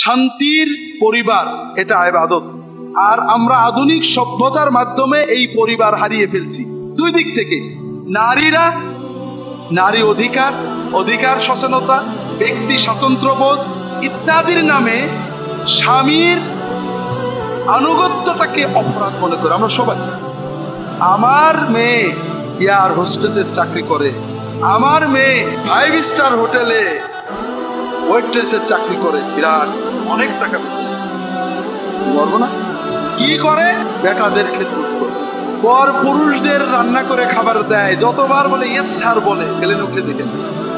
শান্তির পরিবার, এটা আবাদত। আর আমরা আধুনিক সভ্যতার মাধ্যমে এই পরিবার হারিয়ে ফেলছি। দুই দিক থেকে, নারীরা নারী অধিকার অধিকার সচেতনতা, ব্যক্তি স্বাতন্ত্র্যবোধ ইত্যাদির নামে স্বামীর আনুগত্যটাকে অপরাধ মনে করে। আমরা সবাই, আমার মেয়ে ইয়ার হোস্টেলের চাকরি করে, আমার মেয়ে ফাইভ স্টার হোটেলে ওয়েট্রেসের চাকরি করে, বিরাট। অনেক টাকা। বলব না? কি করে? বেটাদের ক্ষেত্রে পর পুরুষদের রান্না করে খাবার দেয়। যতবার বলে, ইয়েস স্যার বলে, গেলেন উঠে দেখেন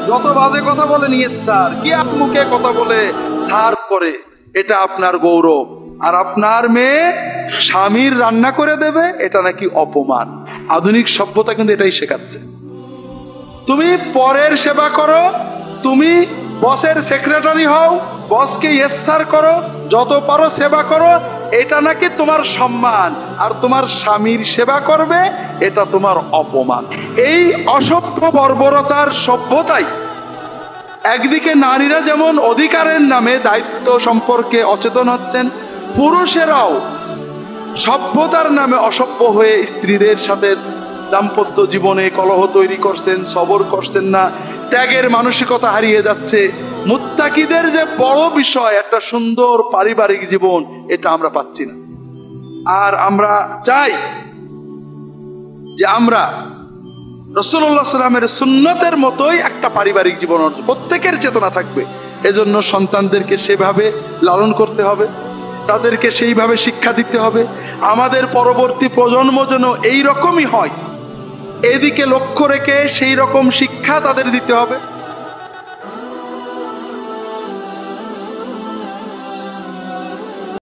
যত বাজে কথা বলেন, ইয়েস স্যার কি মুখে কথা বলে, স্যার করে, এটা আপনার গৌরব। আর আপনার মেয়ে স্বামীর রান্না করে দেবে, এটা নাকি অপমান। আধুনিক সভ্যতা কিন্তু এটাই শেখাচ্ছে। তুমি পরের সেবা করো, তুমি বসের সেক্রেটারি হও, বসকে ইয়েস স্যার করো, যত পারো সেবা করো, এটা নাকি তোমার সম্মান। আর তোমার স্বামীর সেবা করবে, এটা তোমার অপমান। এই অসভ্য বর্বরতার সভ্যতাই একদিকে নারীরা যেমন অধিকারের নামে দায়িত্ব সম্পর্কে অচেতন হচ্ছেন, পুরুষেরাও সভ্যতার নামে অসভ্য হয়ে স্ত্রীদের সাথে দাম্পত্য জীবনে কলহ তৈরি করছেন, সবর করছেন না ত্যাগের মানসিকতা হারিয়ে যাচ্ছে। মুত্তাকিদের যে বড় বিষয়, একটা সুন্দর পারিবারিক জীবন, এটা আমরা পাচ্ছি না। আর আমরা চাই যে আমরা রসুল্লাহ সাল্লামের সুন্নতের মতোই একটা পারিবারিক জীবন অর্জন প্রত্যেকের চেতনা থাকবে। এজন্য সন্তানদেরকে সেভাবে লালন করতে হবে। তাদেরকে সেইভাবে শিক্ষা দিতে হবে। আমাদের পরবর্তী প্রজন্ম যেন এই রকমই হয়। এদিকে লক্ষ্য রেখে সেই রকম শিক্ষা তাদের দিতে হবে।